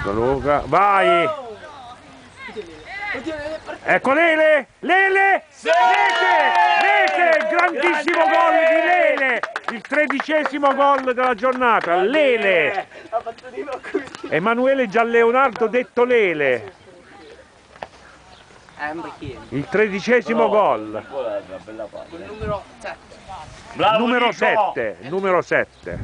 Ecco Luca, vai! Ecco Lele! Lele! Lele! Lele! Grandissimo gol di Lele! Il tredicesimo gol della giornata, Lele! Emanuele Gianleonardo detto Lele. Il tredicesimo gol. Numero 7. Numero 7.